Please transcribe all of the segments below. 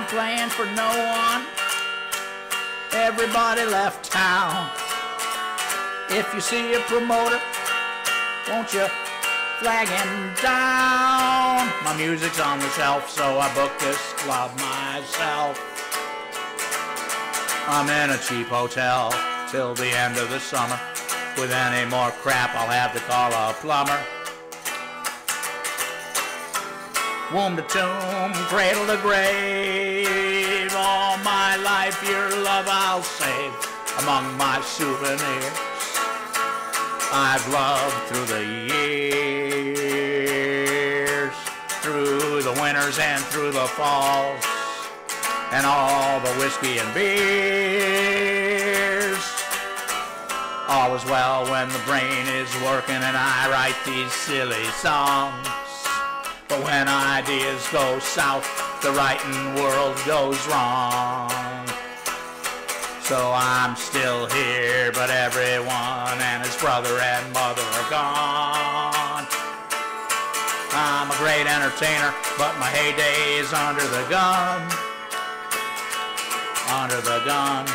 I'm playing for no one. Everybody left town. If you see a promoter, won't you flag him down? My music's on the shelf, so I booked this club myself. I'm in a cheap hotel till the end of the summer. With any more crap, I'll have to call a plumber. Womb to tomb, cradle to grave. All my life, your love I'll save among my souvenirs. I've loved through the years, through the winters and through the falls, and all the whiskey and beers. All is well when the brain is working and I write these silly songs. But when ideas go south, the writing world goes wrong. So I'm still here, but everyone and his brother and mother are gone. I'm a great entertainer, but my heyday is under the gun. Under the gun.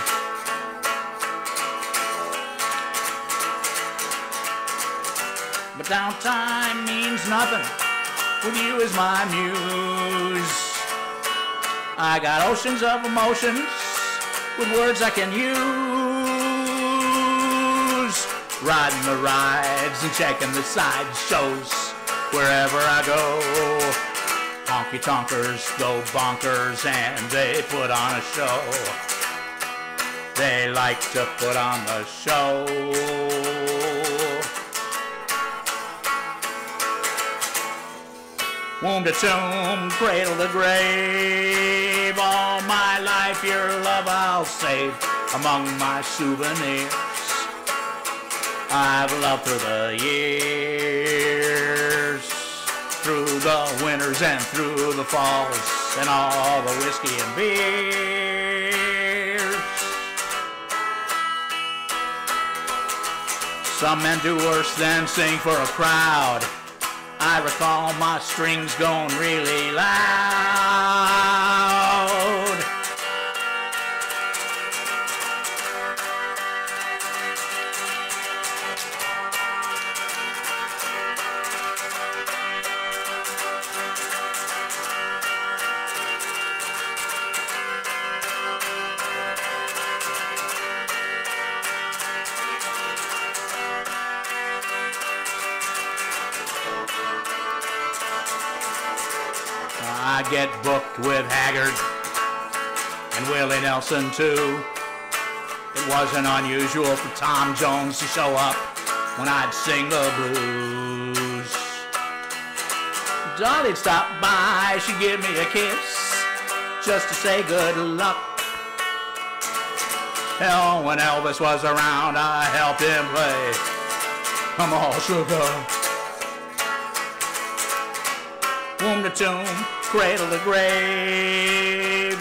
But downtime means nothing with you as my muse. I got oceans of emotions with words I can use. Riding the rides and checking the side shows wherever I go. Honky tonkers go bonkers and they put on a show. They like to put on the show. Womb to tomb, cradle to grave. All my life, your love I'll save among my souvenirs. I've loved through the years, through the winters and through the falls, and all the whiskey and beers. Some men do worse than sing for a crowd. I recall my strings going really loud. I get booked with Haggard and Willie Nelson too. It wasn't unusual for Tom Jones to show up when I'd sing the blues. Dolly'd stop by, she'd give me a kiss just to say good luck. Hell, when Elvis was around, I helped him play. Come on, sugar. Womb to tomb, cradle to grave.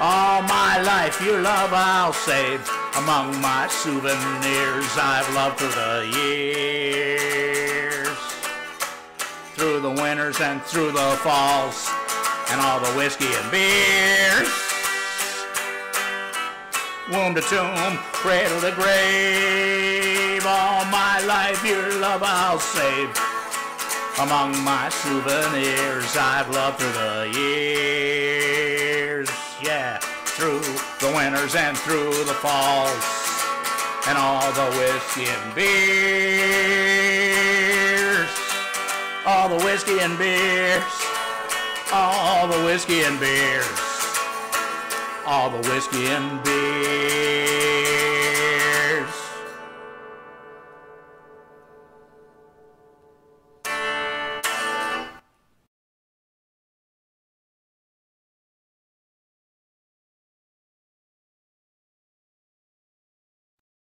All my life, your love I'll save among my souvenirs I've loved through the years, through the winters and through the falls, and all the whiskey and beers. Womb to tomb, cradle to grave. All my life, your love I'll save among my souvenirs I've loved through the years. Yeah, through the winters and through the falls, and all the whiskey and beers. All the whiskey and beers. All the whiskey and beers. All the whiskey and beers.